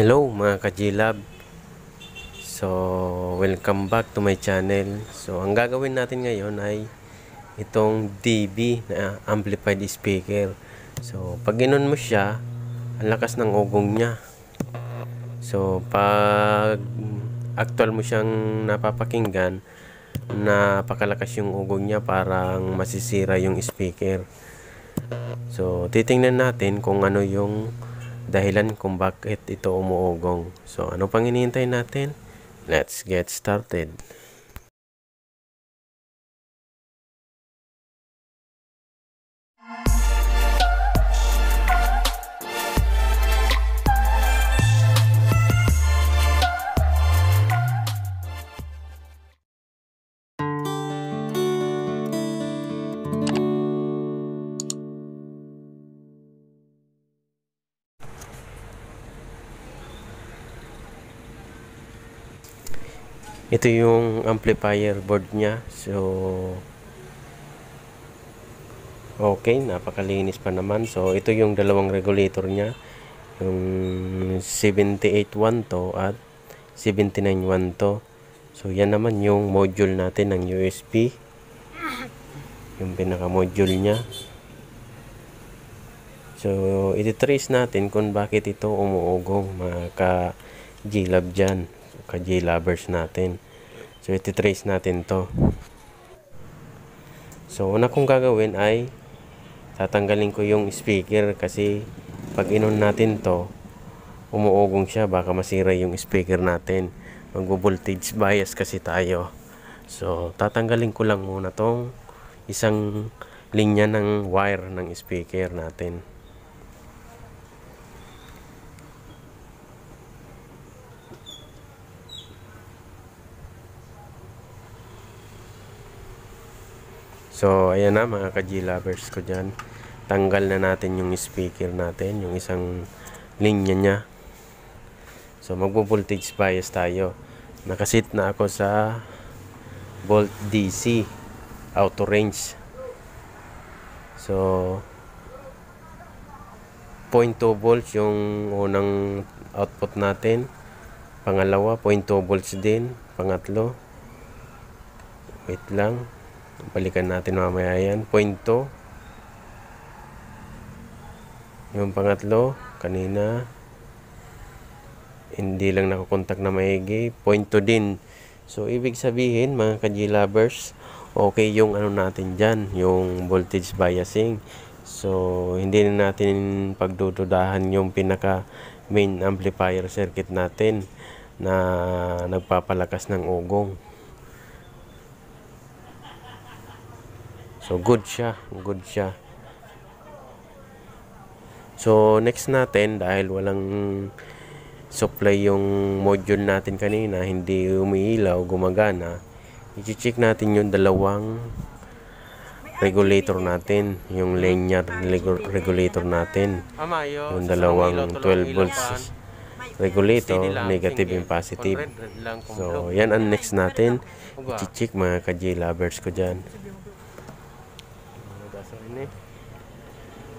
Hello mga ka-G-Lab. So, welcome back to my channel. So, ang gagawin natin ngayon ay itong DB na amplified speaker. So, pag ginon mo siya ang lakas ng ugong niya. So, pag actual mo siyang napapakinggan napakalakas yung ugong niya parang masisira yung speaker. So, titingnan natin kung ano yung dahilan kung bakit ito umuugong. So, ano pang hinihintay natin? Let's get started. Ito yung amplifier board niya. So, okay. Napakalinis pa naman. So, ito yung dalawang regulator niya. Yung 78 to at 79 to. So, yan naman yung module natin ng USB. Yung pinaka-module niya. So, ititrace natin kung bakit ito umuugong mga ka-G-Lab dyan ka-J-lovers natin. So, iti-trace natin to. So, una kong gagawin ay tatanggalin ko yung speaker kasi pag inon natin to, umuugong siya, baka masira yung speaker natin. Mag-voltage bias kasi tayo. So, tatanggalin ko lang muna tong isang linya ng wire ng speaker natin. So, ayan na mga ka-G-lovers ko dyan. Tanggal na natin yung speaker natin, yung isang linya niya. So, magbo-voltage bias tayo. Nakasit na ako sa volt DC auto range. So, 0.2 volts yung unang output natin. Pangalawa, 0.2 volts din. Pangatlo, wait lang balikan natin mamaya yan. Point 2 yung pangatlo kanina. Hindi lang nakakontak na maigi. Point 2 din. So ibig sabihin mga ka-G-lovers okay yung ano natin dyan yung voltage biasing. So hindi na natin pagdududahan yung pinaka main amplifier circuit natin na nagpapalakas ng ugong So, good siya. Good siya. So, next natin, dahil walang supply yung module natin kanina, hindi umiilaw, gumagana, i-check natin yung dalawang regulator natin, yung linear regulator natin, yung dalawang 12 volts regulator, negative and positive. So, yan ang next natin. I-check mga ka-J-lovers ko dyan.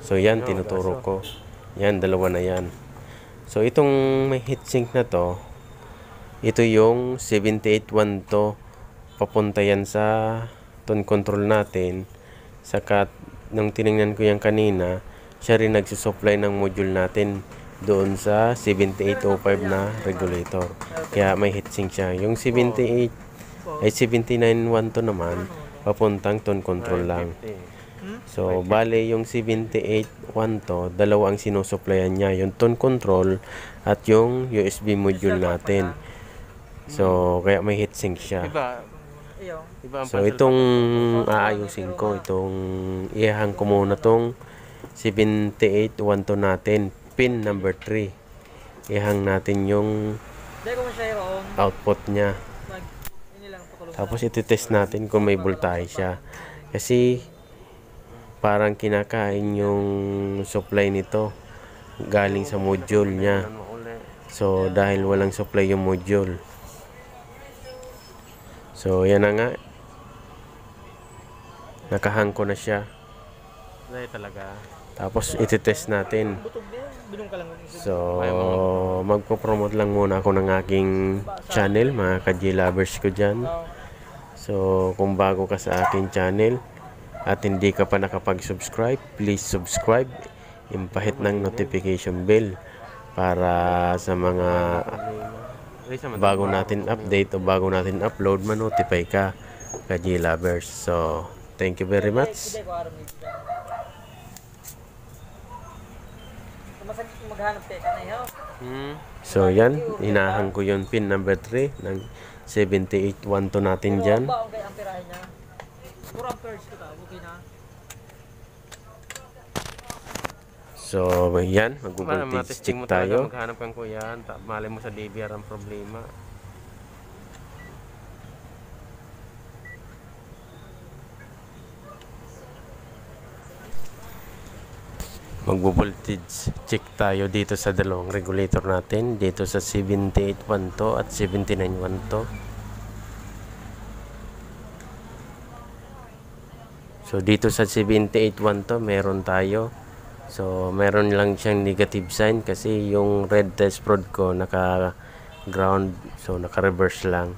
So yan tinuturo ko. Yan dalawa na yan. So itong may heatsink na to, ito yung 781 to papunta yan sa tone control natin. Saka nung tiningnan ko yan kanina, siya rin nagsusupply ng module natin doon sa 7805 na regulator. Kaya may heatsink siya. Yung 78 ay 791 to naman, papuntang tone control lang. So, bale yung 78 1 to, dalawa ang sinusuplayan niya, yung tone control at yung USB module natin. So, kaya may heatsink siya. So, itong aayusin ko, itong ihang ko muna tong 78 1 to natin, pin number 3. Ihang natin yung output niya. Tapos iti-test natin kung may voltahe siya. Kasi parang kinakain yung supply nito galing sa module niya so dahil walang supply yung module so yan na nga nakahang ko na siya Dahil talaga Tapos ititest natin. Ka. So, magpo-promote lang muna ako ng aking channel, mga ka-G-lovers ko dyan. So, kung bago ka sa aking channel at hindi ka pa nakapag-subscribe, please subscribe. Impahit ng notification bell para sa mga bago natin update o bago natin upload, manotify ka ka-G-lovers. So, thank you very much. Ho. So, yan. Inahan ko yung pin number 3 ng 7812 natin dyan. Ba ang kay amperahe niya? 4 amperes ko ta, okay na. So, yan. Mag-voltage check tayo. Maghanap kang kuya, malay mo sa DVR ang problema. Magbo-voltage check tayo dito sa dalawang regulator natin. Dito sa 7812 at 7912. So, dito sa 7812, meron tayo. So, meron lang siyang negative sign kasi yung red test prod ko naka-ground. So, naka-reverse lang.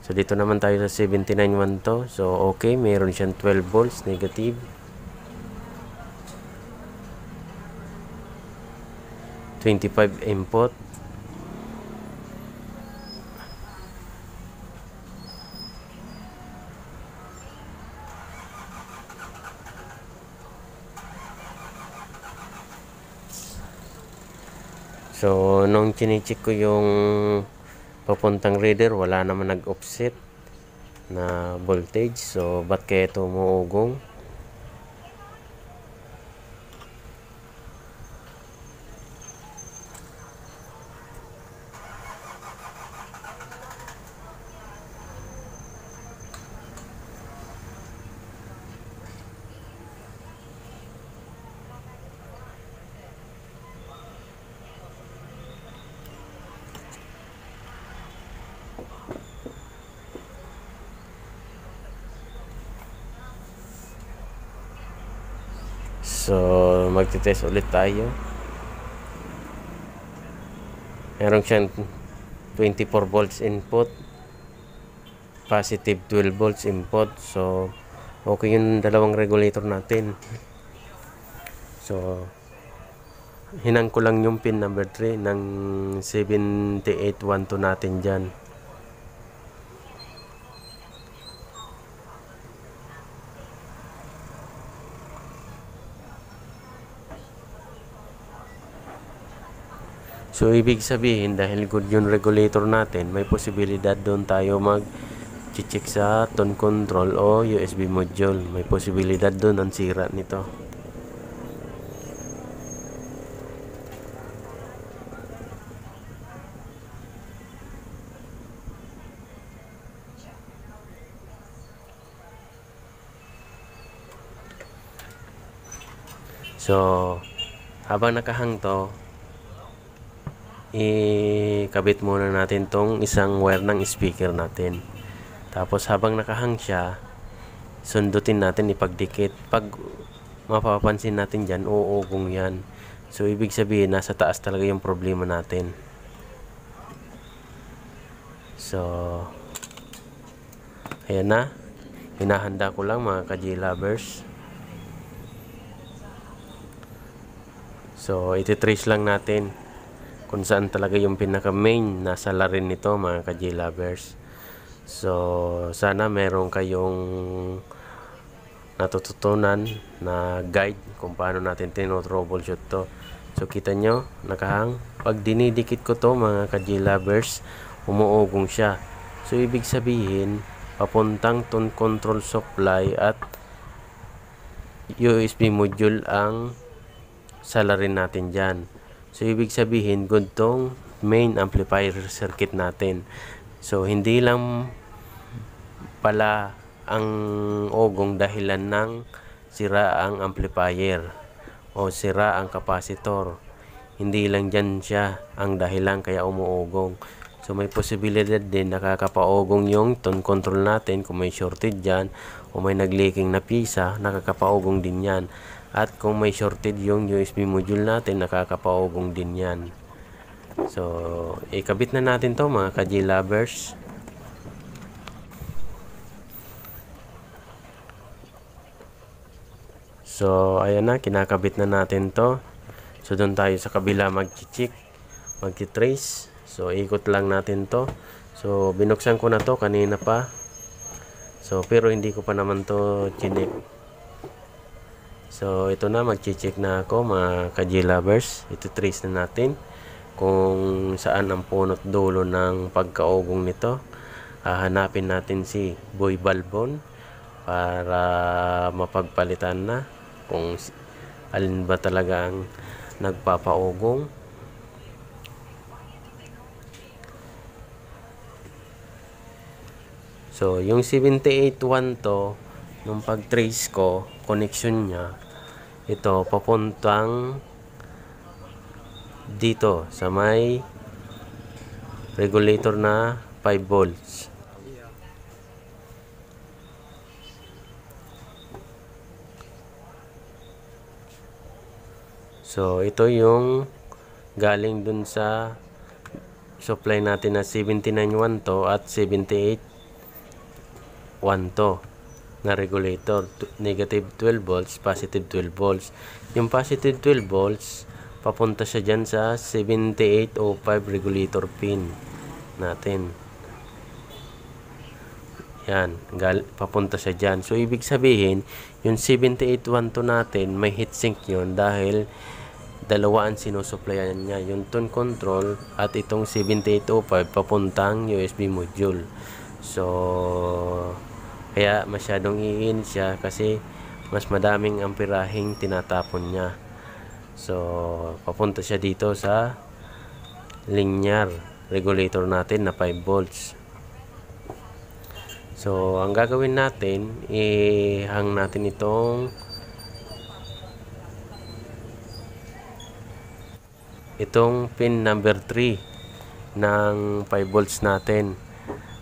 So, dito naman tayo sa 7912. So, okay. Meron siyang 12 volts negative. Twenty-five input. So, nung chinecheck ko yung papuntang reader, wala naman nag-offset na voltage. So, ba't kaya ito umuugong? So, magte-test ulit tayo. Meron siyang 24 volts input. Positive 12 volts input. So, okay yung dalawang regulator natin. So, hinang ko lang yung pin number 3 ng 7812 natin dyan. So, ibig sabihin, dahil good yung regulator natin, may posibilidad doon tayo mag check sa tone control o USB module. May posibilidad doon ang sira nito. So, habang nakahang to, ikabit muna natin tong isang wire ng speaker natin. Tapos habang nakahang siya, sundutin natin ipagdikit. Pag mapapansin natin dyan, uugong yan. So, ibig sabihin, nasa taas talaga yung problema natin. So, ayan na. Hinahanda ko lang mga ka-G-lovers. So, ititrace lang natin kung saan talaga yung pinaka main nasa larin nito mga ka-J lovers. So, sana meron kayong natututunan na guide kung paano natin tino-troubleshoot to. So, kita nyo, nakahang. Pag dinidikit ko to mga ka-J lovers, umuugong siya. So, ibig sabihin, papuntang tone control supply at USB module ang salarin natin dyan. So, ibig sabihin, good main amplifier circuit natin. So, hindi lang pala ang ogong dahilan ng sira ang amplifier o sira ang capacitor. Hindi lang dyan siya ang dahilan kaya umuugong. So, may posibilidad din nakakapaugong yung tone control natin kung may shorted dyan o may nagleaking na pisa, nakakapaugong din yan. At kung may shorted yung USB module natin, nakakapaugong din yan. So, ikabit na natin to mga ka lovers. So, ayan na, kinakabit na natin to. So, doon tayo sa kabila mag-check, mag-trace. So, ikot lang natin to. So, binuksan ko na to kanina pa. So, pero hindi ko pa naman to chinik. So, ito na, mag-check na ako mga ka-G-lovers. Ito trace na natin kung saan ang punot dulo ng pagkaugong nito. Hahanapin natin si Boy Balbon para mapagpalitan na kung alin ba talaga ang nagpapaugong. So, yung 781 to, nung pag-trace ko, connection niya, ito, papuntang dito, sa may regulator na 5 volts. So, ito yung galing dun sa supply natin na 79 to at 78 1 to na regulator negative 12 volts positive 12 volts. Yung positive 12 volts papunta siya dyan sa 7805 regulator pin natin. Yan gal papunta siya dyan. So ibig sabihin yung 7812 natin may heatsink yun dahil dalawa ang sinusuplayan niya. Yung tone control at itong 7805 papuntang USB module. So kaya masyadong iinit siya kasi mas madaming ampirahing tinatapon niya. So, papunta siya dito sa linear regulator natin na 5 volts. So, ang gagawin natin, ihang natin itong itong pin number 3 ng 5 volts natin.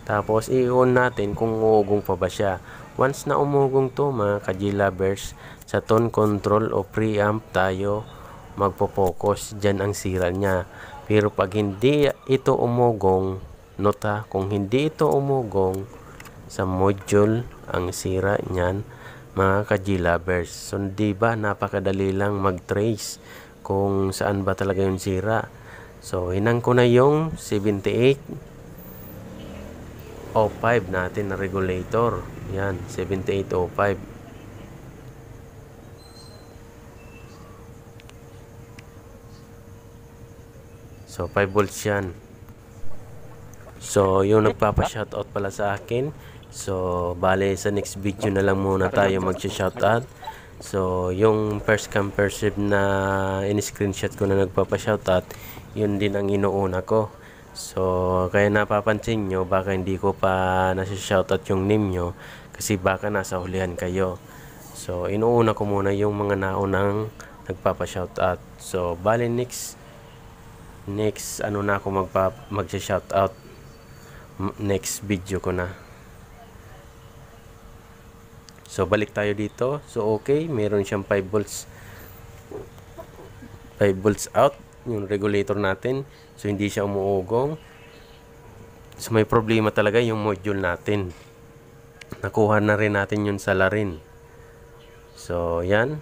Tapos, i-on natin kung uugong pa ba siya. Once na umugong to mga ka-G-lovers, sa tone control o preamp tayo magpo-focus. Diyan ang sira niya. Pero pag hindi ito umugong, nota, kung hindi ito umugong, sa module ang sira niyan mga ka-G-lovers. So, di ba napakadali lang mag-trace kung saan ba talaga yung sira. So, hinang ko na yung 78 05 natin na regulator. Yan, 7805. So, 5 volts yan. So, yung nagpapa-shoutout pala sa akin. So, bale sa next video na lang muna tayo mag-shoutout. So, yung first come first serve na in-screenshot ko na nagpapa-shoutout, yun din ang inuuna ko. So, kaya napapansin nyo, baka hindi ko pa nasa-shoutout yung name nyo kasi baka nasa hulihan kayo. So, inuuna ko muna yung mga naunang nagpapa-shoutout. So, bale next next ano na ako magpa magsa-shoutout M- next video ko na. So, balik tayo dito. So, okay, meron siyang 5 volts 5 volts out yung regulator natin. So, hindi siya umuugong. So, may problema talaga yung module natin. Nakuha na rin natin yung salarin. So, yan.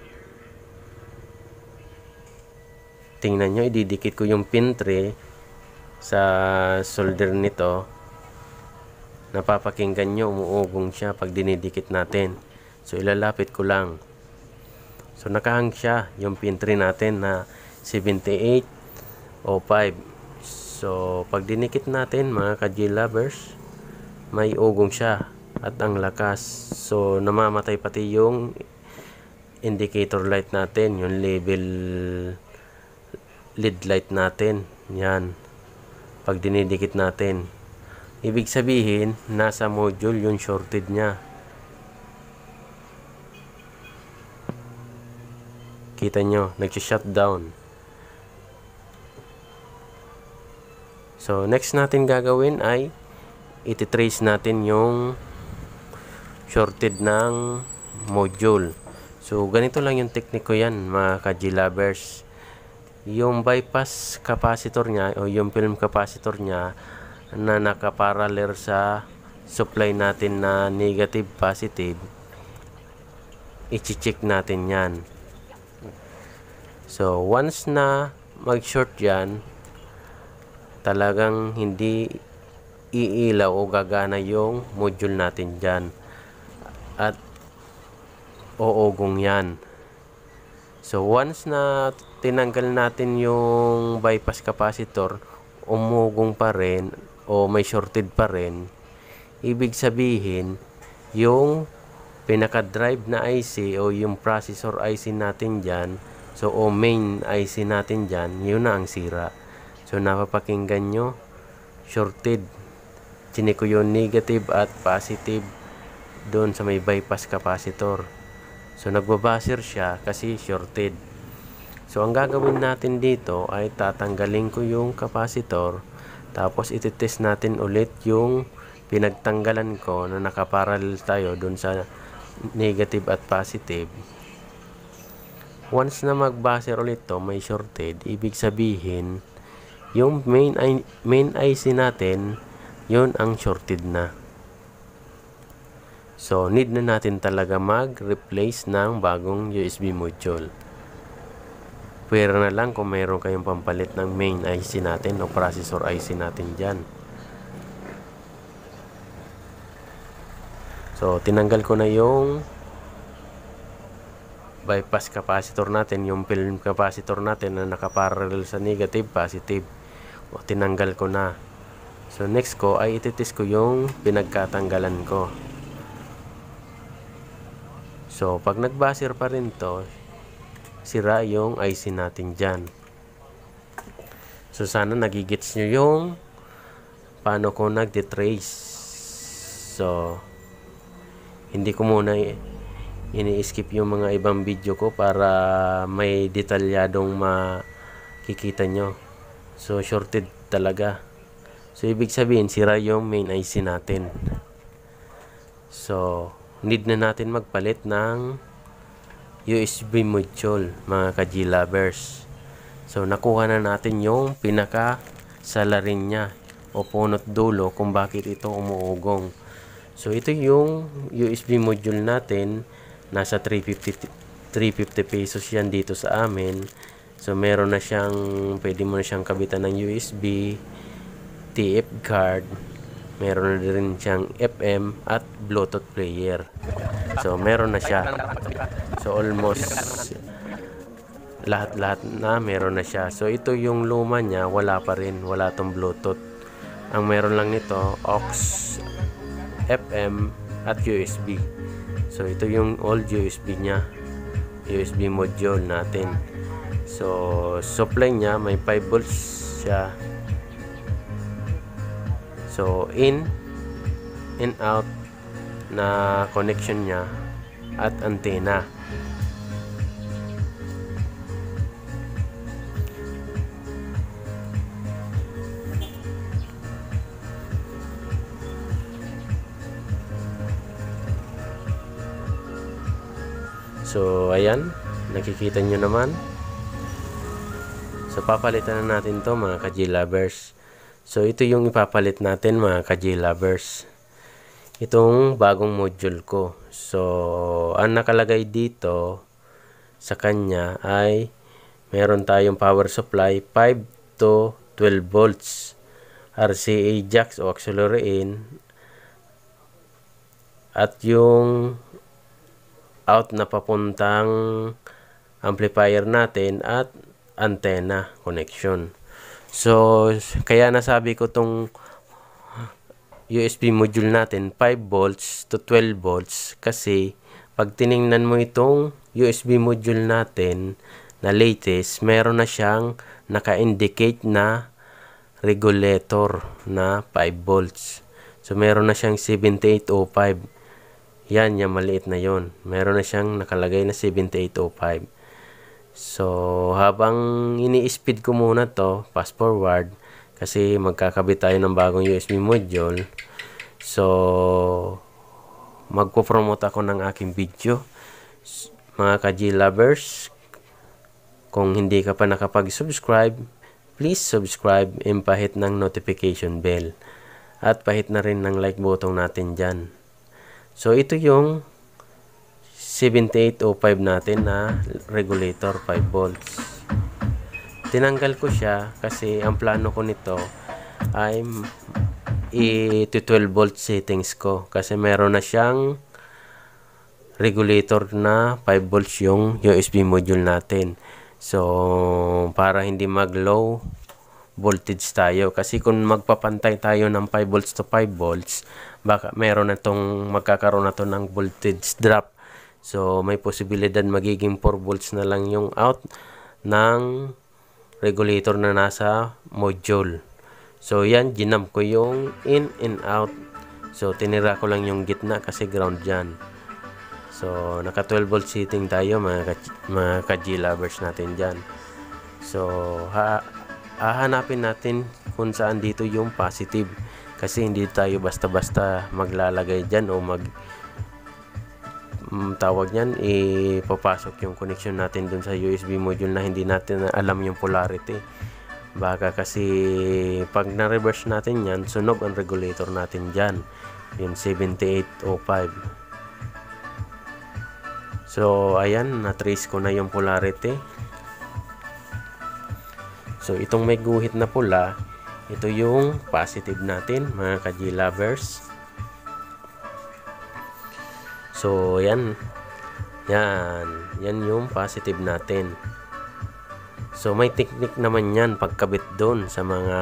Tingnan nyo, ididikit ko yung pin tray sa solder nito. Napapakinggan nyo, umuugong siya pag dinidikit natin. So, ilalapit ko lang. So, nakahang siya yung pin tray natin na 78 o 5. So, pag dinikit natin mga ka-G lovers, may ugong siya at ang lakas. So, namamatay pati yung indicator light natin, yung label lead light natin. Yan. Pag dinidikit natin. Ibig sabihin, nasa module yung shorted niya. Kita nyo, nag-shutdown. So, next natin gagawin ay ititrace natin yung shorted ng module. So, ganito lang yung tekniko yan, mga ka-G-lovers. Yung bypass capacitor niya, o yung film capacitor niya, na nakaparallel sa supply natin na negative, positive, i-check natin yan. So, once na mag-short yan, talagang hindi iilaw o gagana yung module natin dyan. At oogong yan. So, once na tinanggal natin yung bypass capacitor, umugong pa rin o may shorted pa rin, ibig sabihin, yung pinaka-drive na IC o yung processor IC natin dyan, so o main IC natin dyan, yun na ang sira. So, napapakinggan nyo, shorted. Chinik yung negative at positive doon sa may bypass capacitor. So, nagbabasir siya kasi shorted. So, ang gagawin natin dito ay tatanggalin ko yung capacitor. Tapos, ititest natin ulit yung pinagtanggalan ko na nakaparallel tayo doon sa negative at positive. Once na magbasir ulit to, may shorted, ibig sabihin, yung main, main IC natin, yun ang shorted na. So, need na natin talaga mag-replace ng bagong USB module. Pwera na lang kung mayroon kayong pampalit ng main IC natin o processor IC natin dyan. So, tinanggal ko na yung bypass capacitor natin, yung film capacitor natin na nakaparallel sa negative, positive. O, tinanggal ko na. So, next ko ay ititis ko yung pinagkatanggalan ko. So, pag nagbasir pa rin to, sira yung IC natin dyan. So, sana nagigits nyo yung paano ko nagde-trace. So, hindi ko muna ini-skip yung mga ibang video ko para may detalyadong makikita nyo. So, shorted talaga. So, ibig sabihin, sira yung main IC natin. So, need na natin magpalit ng USB module, mga ka-G-lovers. So, nakuha na natin yung pinaka salarin niya o punot dulo kung bakit ito umuugong. So, ito yung USB module natin. Nasa 350, 350 pesos yan dito sa amin. So, meron na siyang, pwede mo na siyang kabitan ng USB, TF card, meron na rin siyang FM at Bluetooth player. So, meron na siya. So, almost lahat-lahat na meron na siya. So, ito yung luma niya, wala pa rin. Wala tong Bluetooth. Ang meron lang nito, aux, FM, at USB. So, ito yung old USB niya. USB module natin. So, supply niya, may 5 volts siya. So, in, in out na connection niya at antenna. So, ayan. Nakikita nyo naman. So, papalitan na natin to mga ka-G-lovers. So, ito yung ipapalit natin mga ka-G-lovers. Itong bagong module ko. So, ang nakalagay dito sa kanya ay meron tayong power supply 5 to 12 volts. RCA jacks o auxiliary in at yung out na papuntang amplifier natin at antenna connection. So, kaya nasabi ko tong USB module natin 5 volts to 12 volts kasi pag tiningnan mo itong USB module natin na latest, meron na siyang naka-indicate na regulator na 5 volts. So, meron na siyang 7805. Yan, yung maliit na yon. Meron na siyang nakalagay na 7805. So, habang ini-speed ko muna to, fast forward, kasi magkakabit tayo ng bagong USB module. So, magpo-promote ako ng aking video. mga ka-G lovers, kung hindi ka pa nakapag-subscribe, please subscribe and pahit ng notification bell. At pahit na rin ng like button natin dyan. So, ito yung 7805 natin na regulator 5 volts. Tinanggal ko siya kasi ang plano ko nito ay i-12 volt settings ko kasi meron na siyang regulator na 5 volts yung USB module natin. So, para hindi mag-low voltage tayo. Kasi kung magpapantay tayo ng 5 volts to 5 volts, baka meron na tong magkakaroon na to ng voltage drop. So, may posibilidad magiging 4 volts na lang yung out ng regulator na nasa module. So, yan, ginam ko yung in and out. So, tinira ko lang yung gitna kasi ground dyan. So, naka 12 volt setting tayo mga, ka- mga ka-G lovers natin dyan. So, ha hahanapin natin kung saan dito yung positive. Kasi hindi tayo basta-basta maglalagay dyan o mag mm, tawag niyan, ipapasok yung connection natin dun sa USB module na hindi natin alam yung polarity. Baka kasi pag na-reverse natin yan, sunog ang regulator natin dyan. Yung 7805. So, ayan, na-trace ko na yung polarity. So, itong may guhit na pula, ito yung positive natin, mga ka-G lovers. So, yan. Yan. Yan yung positive natin. So, may technique naman yan pagkabit doon sa mga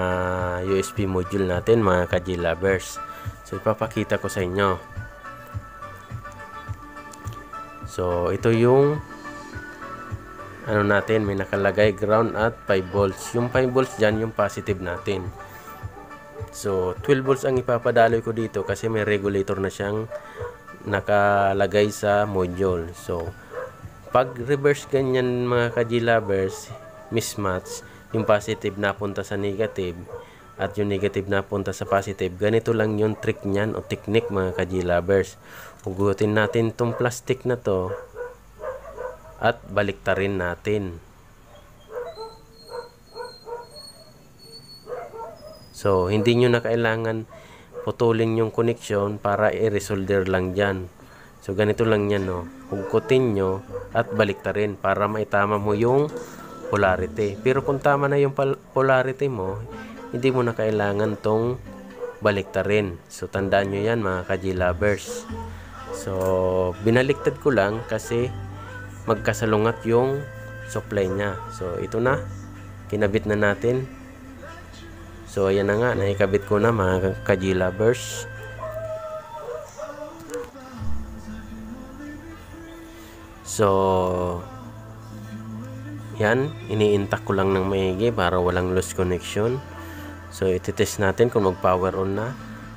USB module natin, mga ka-G lovers. So, ipapakita ko sa inyo. So, ito yung ano natin, may nakalagay ground at 5 volts. Yung 5 volts dyan, yung positive natin. So, 12 volts ang ipapadaloy ko dito kasi may regulator na siyang nakalagay sa module. So, pag reverse ganyan mga ka-G lovers, mismatch, yung positive napunta sa negative at yung negative napunta sa positive, ganito lang yung trick niyan o technique mga ka-G lovers. Hugutin natin tong plastic na to at baliktarin natin. So, hindi nyo na kailangan putulin yung connection para i-resolder lang dyan. So, ganito lang yan, no. Hugutin nyo at baliktarin para maitama mo yung polarity. Pero kung tama na yung polarity mo, hindi mo na kailangan tong baliktarin. So, tandaan nyo yan, mga ka-G lovers. So, binaliktad ko lang kasi magkasalungat yung supply niya. So, ito na. Kinabit na natin. So, ayan na nga. Naikabit ko na mga ka-G lovers. So, yan. Iniintak ko lang ng maigi para walang lost connection. So, ititest natin kung mag-power on na.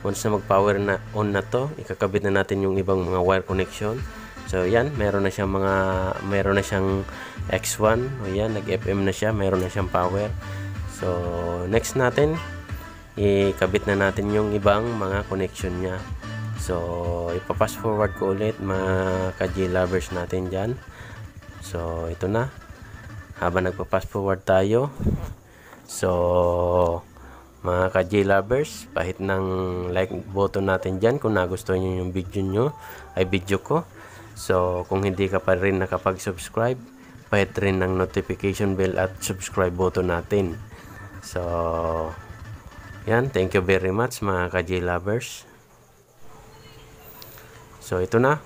Once na mag-power na on na to, ikakabit na natin yung ibang mga wire connection. So, yan, meron na siyang mga, meron na siyang X1. O yan, nag-FM na siya, meron na siyang power. So, next natin, ikabit na natin yung ibang mga connection niya. So, ipapass forward ko ulit mga ka-G lovers natin dyan. So, ito na. Habang nagpa-pass forward tayo. So, mga ka-J lovers, pahit ng like button natin dyan kung nagustuhan nyo yung video nyo, ay video ko. So, kung hindi ka pa rin nakapag-subscribe, pahit rin ng notification bell at subscribe button natin. So, yan. Thank you very much mga ka-J lovers. So, ito na.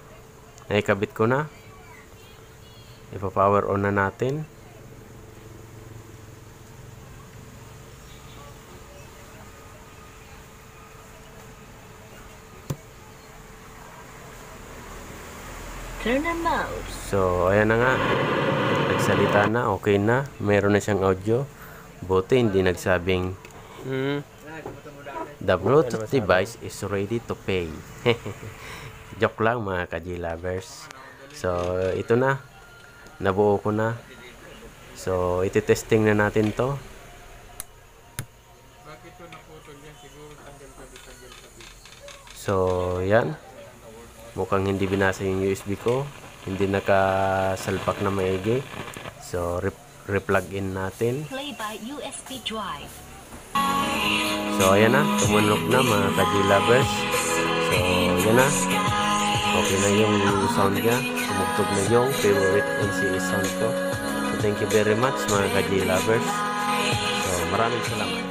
Naikabit ko na. Ipa-power on na natin. Turn mouse. So, ayan na nga. Nagsalita na, okay na. Meron na siyang audio. Buti hindi nagsabing The Bluetooth device is ready to pay. Joke lang mga ka lovers. So, ito na. Nabuo ko na. So, iti-testing na natin to. So, yan. Mukhang hindi binasa yung USB ko. hindi nakasalpak na maigi. So, re- replug in natin. Play by USB drive. So, ayan na. Tumunok na mga kaji lovers. So, ayan na. Okay na yung sound niya. Tumugtog na yung favorite NCA sound ko. So, thank you very much mga kaji lovers. So, maraming salamat.